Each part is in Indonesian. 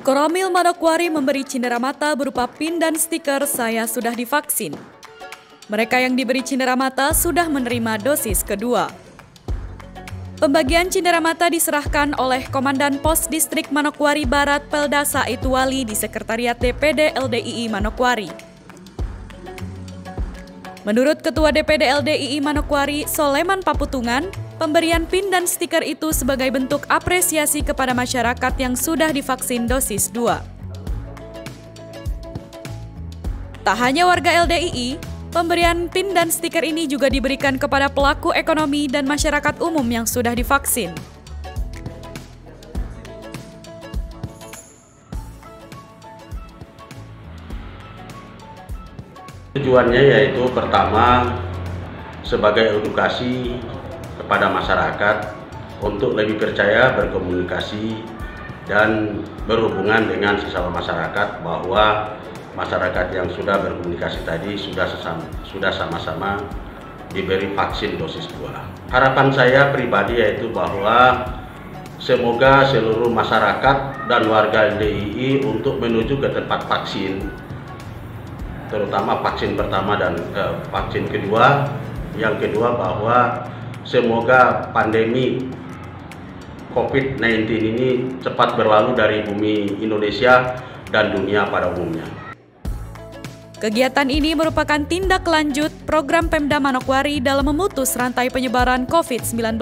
Koramil Manokwari memberi cindera mata berupa pin dan stiker saya sudah divaksin. Mereka yang diberi cindera mata sudah menerima dosis kedua. Pembagian cindera mata diserahkan oleh Komandan Pos Distrik Manokwari Barat Pelda Said Wali di Sekretariat DPD LDII Manokwari. Menurut Ketua DPD LDII Manokwari, Soleman Paputungan, pemberian pin dan stiker itu sebagai bentuk apresiasi kepada masyarakat yang sudah divaksin dosis 2. Tak hanya warga LDII, Pemberian pin dan stiker ini juga diberikan kepada pelaku ekonomi dan masyarakat umum yang sudah divaksin. Tujuannya yaitu pertama sebagai edukasi kepada masyarakat untuk lebih percaya berkomunikasi dan berhubungan dengan sesama masyarakat bahwa masyarakat yang sudah berkomunikasi tadi sudah sesama, sudah sama-sama diberi vaksin dosis 2. Harapan saya pribadi yaitu bahwa semoga seluruh masyarakat dan warga LDII untuk menuju ke tempat vaksin terutama vaksin pertama dan eh, vaksin kedua. Yang kedua bahwa semoga pandemi COVID-19 ini cepat berlalu dari bumi Indonesia dan dunia pada umumnya. Kegiatan ini merupakan tindak lanjut program Pemda Manokwari dalam memutus rantai penyebaran COVID-19.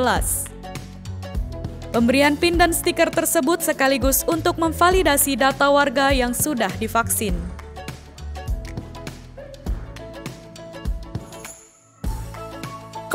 Pemberian pin dan stiker tersebut sekaligus untuk memvalidasi data warga yang sudah divaksin.